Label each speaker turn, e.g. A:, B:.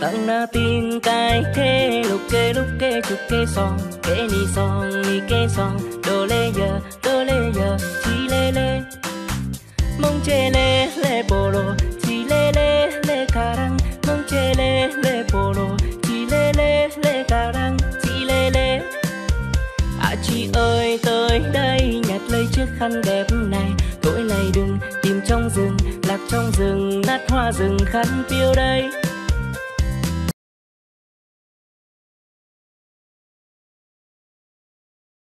A: tăng na tin cái kê lục kê lục kê chục kê song kê ni song ni kê song đô lê giờ, đô lê giờ, chi lê lê. Mong chê lê lê bồ lô, chi lê lê lê cà răng. Mong chê lê lê bồ lô, chi lê lê lê cà răng. Chi lê lê. À chị ơi, tới đây nhặt lấy chiếc khăn đẹp này. Tối nay đừng tìm trong rừng, lạc trong rừng, nát hoa rừng khăn tiêu đây.